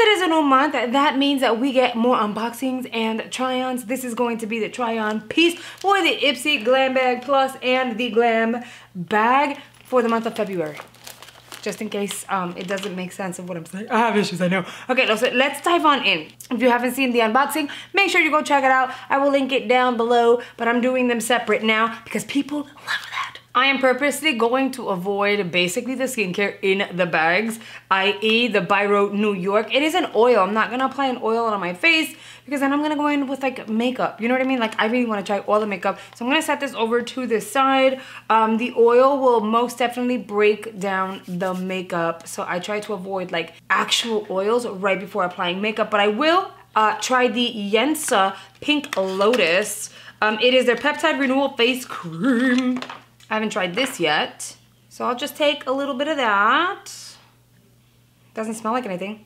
it is a new month, that means that we get more unboxings and try-ons. This is going to be the try-on piece for the Ipsy Glam Bag Plus and the Glam Bag for the month of February. Just in case um, it doesn't make sense of what I'm saying. I have issues, I know. Okay, so let's dive on in. If you haven't seen the unboxing, make sure you go check it out. I will link it down below, but I'm doing them separate now because people love that. I am purposely going to avoid basically the skincare in the bags, i.e. the Biro New York. It is an oil. I'm not gonna apply an oil on my face because then I'm gonna go in with like makeup. You know what I mean? Like I really wanna try all the makeup. So I'm gonna set this over to the side. Um, the oil will most definitely break down the makeup. So I try to avoid like actual oils right before applying makeup, but I will uh, try the Yensa Pink Lotus. Um, it is their Peptide Renewal Face Cream. I haven't tried this yet. So I'll just take a little bit of that. Doesn't smell like anything.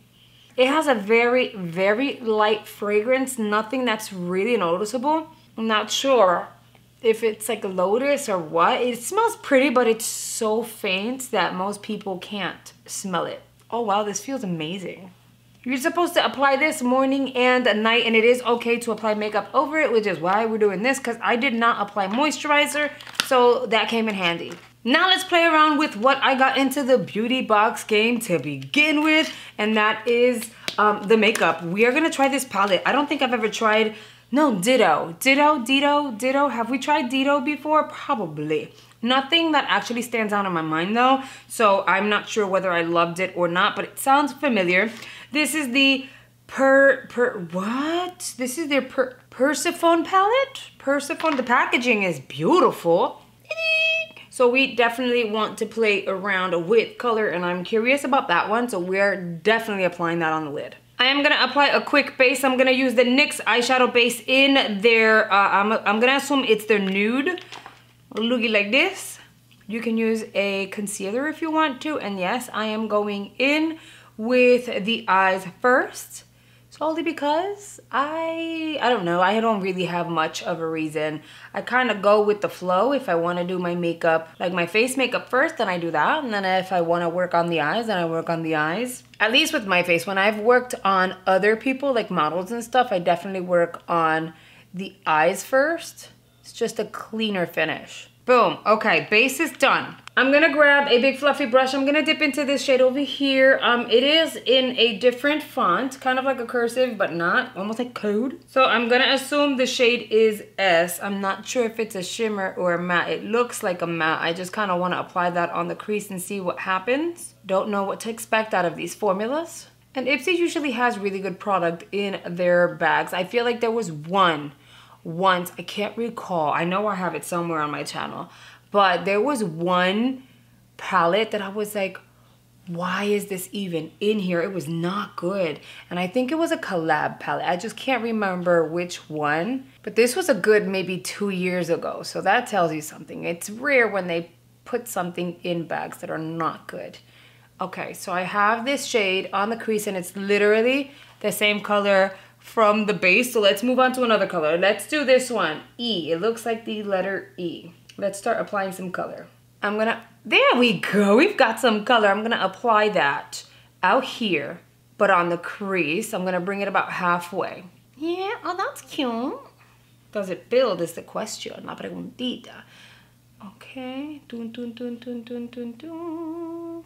It has a very, very light fragrance. Nothing that's really noticeable. I'm not sure if it's like lotus or what. It smells pretty, but it's so faint that most people can't smell it. Oh wow, this feels amazing. You're supposed to apply this morning and at night and it is okay to apply makeup over it, which is why we're doing this because I did not apply moisturizer, so that came in handy. Now let's play around with what I got into the beauty box game to begin with, and that is um, the makeup. We are gonna try this palette. I don't think I've ever tried, no, Ditto. Ditto, Ditto, Ditto. Have we tried Ditto before? Probably. Nothing that actually stands out in my mind though, so I'm not sure whether I loved it or not, but it sounds familiar. This is the per, per, what? This is their per, Persephone palette? Persephone, the packaging is beautiful. So we definitely want to play around with color and I'm curious about that one. So we're definitely applying that on the lid. I am gonna apply a quick base. I'm gonna use the NYX eyeshadow base in their, uh, I'm, I'm gonna assume it's their nude looking like this. You can use a concealer if you want to. And yes, I am going in with the eyes first. Solely because I, I don't know, I don't really have much of a reason. I kind of go with the flow. If I want to do my makeup, like my face makeup first, then I do that. And then if I want to work on the eyes, then I work on the eyes. At least with my face. When I've worked on other people, like models and stuff, I definitely work on the eyes first. It's just a cleaner finish. Boom. Okay, base is done. I'm gonna grab a big fluffy brush. I'm gonna dip into this shade over here. Um, it is in a different font, kind of like a cursive, but not, almost like code. So I'm gonna assume the shade is S. I'm not sure if it's a shimmer or a matte. It looks like a matte. I just kind of wanna apply that on the crease and see what happens. Don't know what to expect out of these formulas. And Ipsy usually has really good product in their bags. I feel like there was one once, I can't recall, I know I have it somewhere on my channel, but there was one palette that I was like, why is this even in here? It was not good. And I think it was a collab palette. I just can't remember which one, but this was a good maybe two years ago. So that tells you something. It's rare when they put something in bags that are not good. Okay, so I have this shade on the crease and it's literally the same color from the base. So let's move on to another color. Let's do this one, E. It looks like the letter E. Let's start applying some color. I'm gonna, there we go. We've got some color. I'm gonna apply that out here, but on the crease. I'm gonna bring it about halfway. Yeah, oh, that's cute. Does it build is the question, la preguntita. Okay, dun, dun, dun, dun, dun, dun, dun.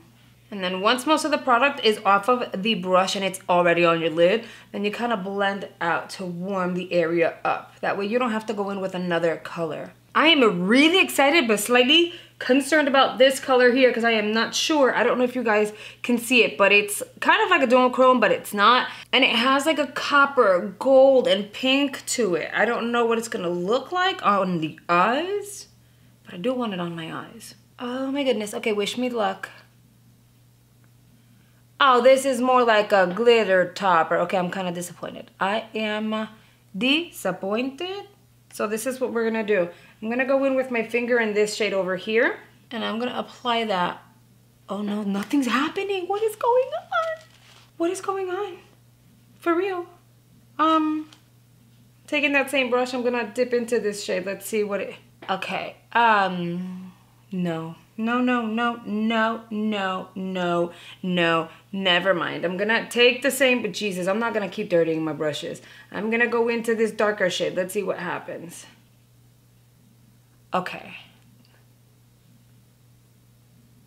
And then once most of the product is off of the brush and it's already on your lid, then you kind of blend out to warm the area up. That way you don't have to go in with another color. I am really excited but slightly concerned about this color here because I am not sure. I don't know if you guys can see it, but it's kind of like a duochrome, but it's not. And it has like a copper, gold, and pink to it. I don't know what it's gonna look like on the eyes, but I do want it on my eyes. Oh my goodness. Okay, wish me luck. Oh, this is more like a glitter topper. Okay, I'm kind of disappointed. I am disappointed. So this is what we're gonna do. I'm gonna go in with my finger in this shade over here and I'm gonna apply that. Oh no, nothing's happening. What is going on? What is going on? For real. Um, taking that same brush, I'm gonna dip into this shade. Let's see what it, okay. Um, no. No, no, no, no, no, no, no. Never mind. I'm gonna take the same, but Jesus, I'm not gonna keep dirtying my brushes. I'm gonna go into this darker shade. Let's see what happens. Okay.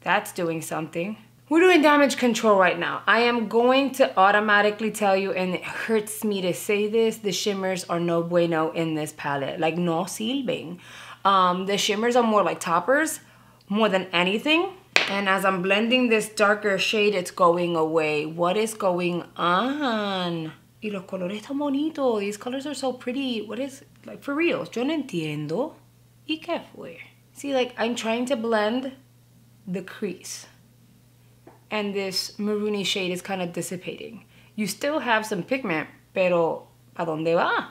That's doing something. We're doing damage control right now. I am going to automatically tell you, and it hurts me to say this, the shimmers are no bueno in this palette. Like, no sirven. Um, the shimmers are more like toppers, more than anything. And as I'm blending this darker shade, it's going away. What is going on? Y los colores tan bonitos. These colors are so pretty. What is, like, for real? Yo no entiendo. ¿Y? See, like, I'm trying to blend the crease and this maroony shade is kind of dissipating. You still have some pigment, pero ¿a dónde va?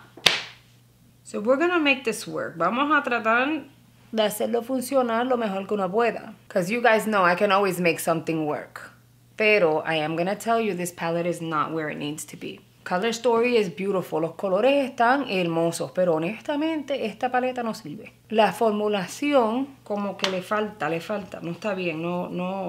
So we're gonna make this work. Vamos a tratar de hacerlo funcionar lo mejor que uno pueda. Because you guys know I can always make something work. Pero I am gonna tell you this palette is not where it needs to be. Color Story is beautiful. Los colores están hermosos, pero honestamente esta paleta no sirve. La formulación como que le falta, le falta. No está bien, no, no,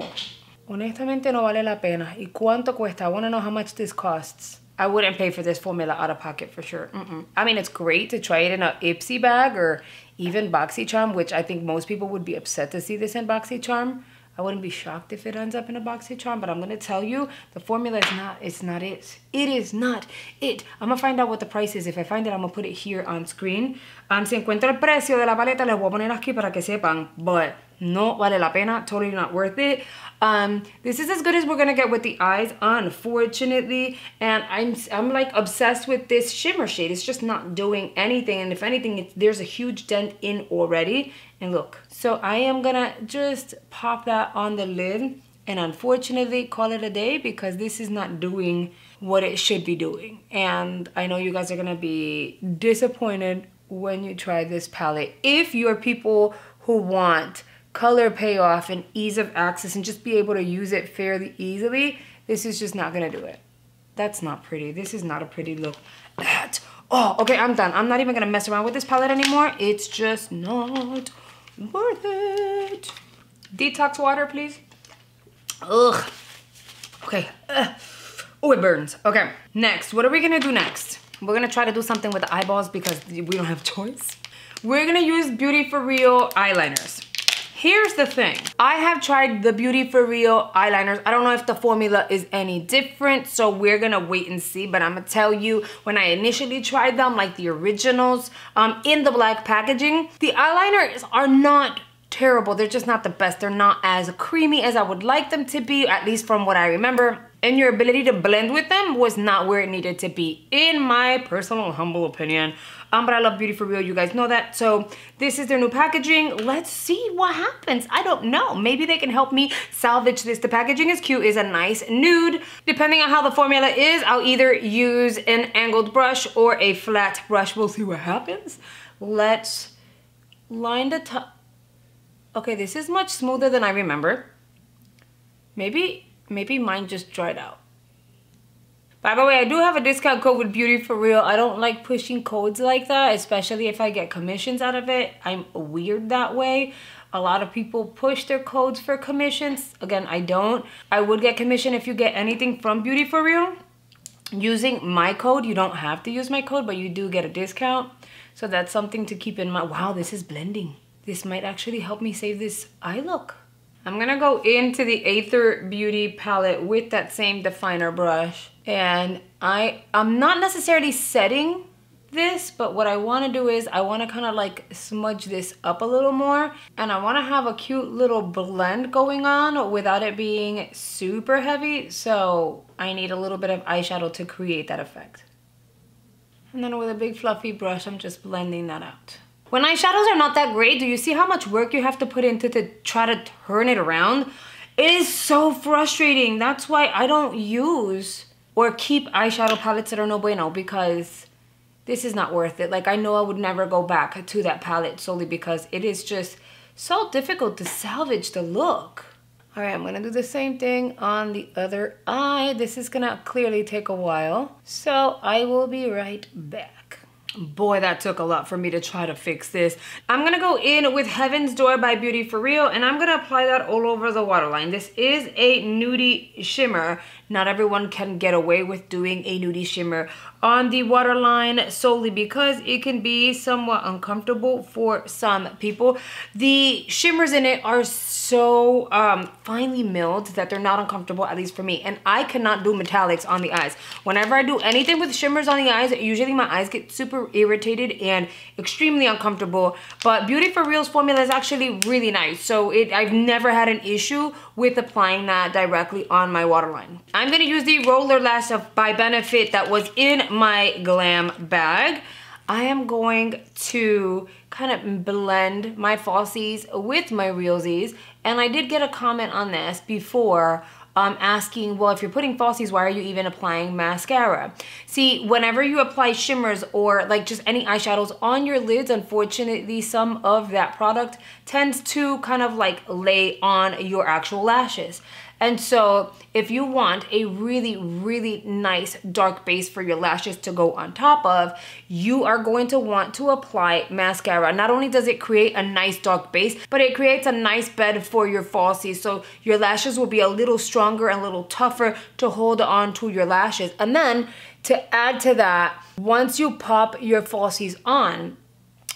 Honestamente no vale la pena. ¿Y cuánto cuesta? I want to know how much this costs. I wouldn't pay for this formula out of pocket for sure. I mean, it's great to try it in a Ipsy bag or even BoxyCharm, which I think most people would be upset to see this in BoxyCharm. I wouldn't be shocked if it ends up in a BoxyCharm, but I'm gonna tell you, the formula is not, it's not it. It is not it. I'm gonna find out what the price is. If I find it, I'm gonna put it here on screen. Um, si encuentro el precio de la paleta, les voy a poner aquí para que sepan, but no vale la pena, totally not worth it. Um, this is as good as we're gonna get with the eyes, unfortunately. And I'm, I'm like obsessed with this shimmer shade. It's just not doing anything. And if anything, there's a huge dent in already. And look, so I am gonna just pop that on the lid and unfortunately call it a day because this is not doing what it should be doing. And I know you guys are gonna be disappointed when you try this palette. If you're people who want color payoff and ease of access and just be able to use it fairly easily, this is just not gonna do it. That's not pretty. This is not a pretty look at Oh, okay, I'm done. I'm not even gonna mess around with this palette anymore. It's just not worth it. Detox water, please. Ugh. Okay. Ugh. Oh, it burns. Okay, next. What are we gonna do next? We're gonna try to do something with the eyeballs because we don't have choice. We're gonna use Beauty For Real eyeliners. Here's the thing. I have tried the Beauty For Real eyeliners. I don't know if the formula is any different, so we're gonna wait and see, but I'm gonna tell you, when I initially tried them, like the originals, um, in the black packaging, the eyeliners are not terrible. They're just not the best. They're not as creamy as I would like them to be, at least from what I remember. And your ability to blend with them was not where it needed to be, in my personal humble opinion. Um, but I love Beauty For Real, you guys know that. So this is their new packaging. Let's see what happens. I don't know. Maybe they can help me salvage this. The packaging is cute, is a nice nude. Depending on how the formula is, I'll either use an angled brush or a flat brush. We'll see what happens. Let's line the top Okay, this is much smoother than I remember. Maybe, maybe mine just dried out. By the way, I do have a discount code with Beauty For Real. I don't like pushing codes like that, especially if I get commissions out of it. I'm weird that way. A lot of people push their codes for commissions. Again, I don't. I would get commission if you get anything from Beauty For Real. Using my code, you don't have to use my code, but you do get a discount. So that's something to keep in mind. Wow, this is blending. This might actually help me save this eye look. I'm gonna go into the Aether Beauty palette with that same definer brush. And I, I'm not necessarily setting this, but what I wanna do is I wanna kinda like smudge this up a little more and I wanna have a cute little blend going on without it being super heavy. So I need a little bit of eyeshadow to create that effect. And then with a big fluffy brush, I'm just blending that out. When eyeshadows are not that great, do you see how much work you have to put into to try to turn it around? It is so frustrating. That's why I don't use or keep eyeshadow palettes that are no bueno because this is not worth it. Like I know I would never go back to that palette solely because it is just so difficult to salvage the look. All right, I'm gonna do the same thing on the other eye. This is gonna clearly take a while. So I will be right back. boy that took a lot for me to try to fix this i'm gonna go in with heaven's door by beauty for real and i'm gonna apply that all over the waterline this is a nudie shimmer not everyone can get away with doing a nudie shimmer on the waterline solely because it can be somewhat uncomfortable for some people the shimmers in it are so um, finely milled that they're not uncomfortable at least for me and i cannot do metallics on the eyes whenever i do anything with shimmers on the eyes usually my eyes get super irritated and extremely uncomfortable. But Beauty for Real's formula is actually really nice. So it I've never had an issue with applying that directly on my waterline. I'm gonna use the Roller Lash of by Benefit that was in my Glam bag. I am going to kind of blend my falsies with my realsies. And I did get a comment on this before um, asking, well, if you're putting falsies, why are you even applying mascara? See, whenever you apply shimmers or like just any eyeshadows on your lids, unfortunately, some of that product tends to kind of like lay on your actual lashes. And so if you want a really, really nice dark base for your lashes to go on top of, you are going to want to apply mascara. Not only does it create a nice dark base, but it creates a nice bed for your falsies. So your lashes will be a little stronger and a little tougher to hold on to your lashes. And then to add to that, once you pop your falsies on,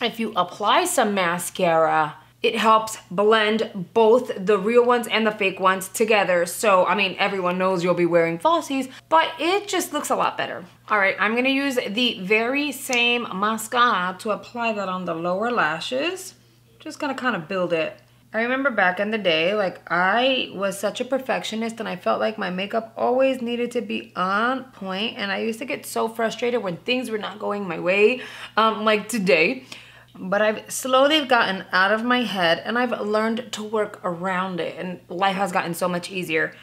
if you apply some mascara, it helps blend both the real ones and the fake ones together. So, I mean, everyone knows you'll be wearing falsies, but it just looks a lot better. All right, I'm gonna use the very same mascara to apply that on the lower lashes. Just gonna kind of build it. I remember back in the day, like I was such a perfectionist and I felt like my makeup always needed to be on point and I used to get so frustrated when things were not going my way, um, like today but I've slowly gotten out of my head and I've learned to work around it and life has gotten so much easier.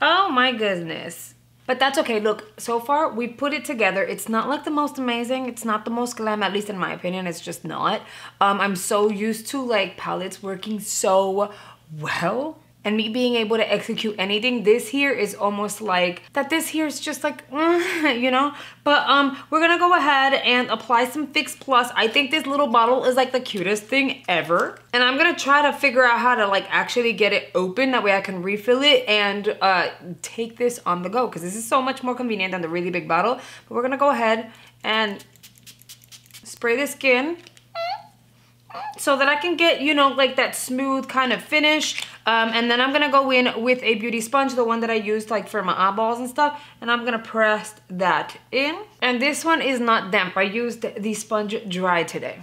Oh my goodness. But that's okay. Look, so far we put it together. It's not like the most amazing. It's not the most glam, at least in my opinion. It's just not. Um, I'm so used to like palettes working so well and me being able to execute anything this here is almost like that this here is just like you know? But um we're gonna go ahead and apply some fix plus. I think this little bottle is like the cutest thing ever. And i'm gonna try to figure out how to like actually get it open. That way i can refill it and uh take this on the go. Because this is so much more convenient than the really big bottle. But we're gonna go ahead and spray the skin so that I can get, you know, like that smooth kind of finish. Um, and then I'm gonna go in with a beauty sponge, the one that I used like for my eyeballs and stuff, and I'm gonna press that in. And this one is not damp. I used the sponge dry today.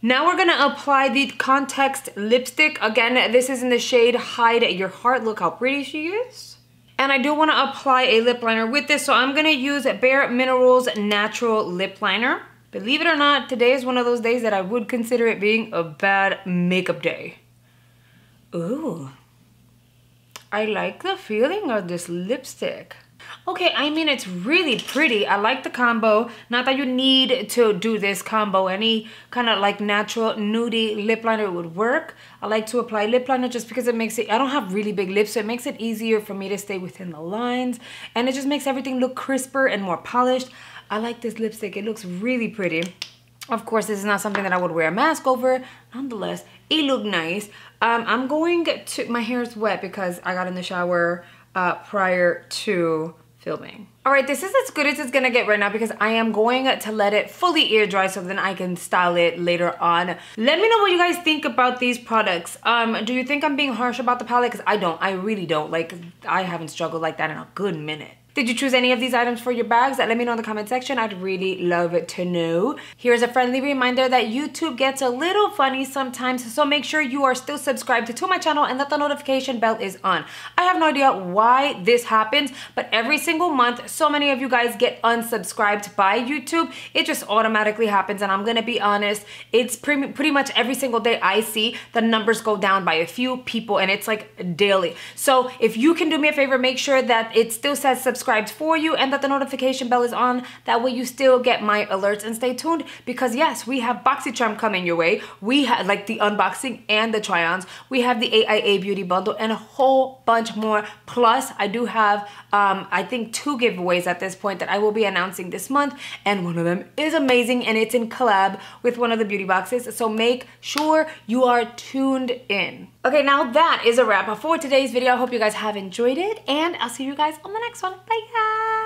Now we're gonna apply the Context lipstick. Again, this is in the shade Hide Your Heart. Look how pretty she is. And I do wanna apply a lip liner with this, so I'm gonna use Bare Minerals Natural Lip Liner. Believe it or not, today is one of those days that I would consider it being a bad makeup day. Ooh. I like the feeling of this lipstick. Okay, I mean, it's really pretty. I like the combo. Not that you need to do this combo. Any kind of like natural nudie lip liner would work. I like to apply lip liner just because it makes it, I don't have really big lips, so it makes it easier for me to stay within the lines. And it just makes everything look crisper and more polished. I like this lipstick. It looks really pretty. Of course, this is not something that I would wear a mask over. Nonetheless, it looked nice. Um, I'm going to, my hair is wet because I got in the shower uh, prior to filming. All right, this is as good as it's gonna get right now because I am going to let it fully air dry so then I can style it later on. Let me know what you guys think about these products. Um, do you think I'm being harsh about the palette? Because I don't, I really don't. Like, I haven't struggled like that in a good minute. Did you choose any of these items for your bags? Let me know in the comment section. I'd really love to know. Here's a friendly reminder that YouTube gets a little funny sometimes, so make sure you are still subscribed to my channel and that the notification bell is on. I have no idea why this happens, but every single month, so many of you guys get unsubscribed by YouTube. It just automatically happens, and I'm gonna be honest, it's pretty, pretty much every single day I see the numbers go down by a few people, and it's like daily. So if you can do me a favor, make sure that it still says subscribe subscribed for you and that the notification bell is on. That way you still get my alerts and stay tuned because yes, we have BoxyCharm coming your way. We have like the unboxing and the try-ons. We have the AIA Beauty Bundle and a whole bunch more. Plus, I do have um, I think two giveaways at this point that I will be announcing this month. And one of them is amazing and it's in collab with one of the beauty boxes. So make sure you are tuned in. Okay, now that is a wrap up for today's video. I hope you guys have enjoyed it and I'll see you guys on the next one. Bye guys.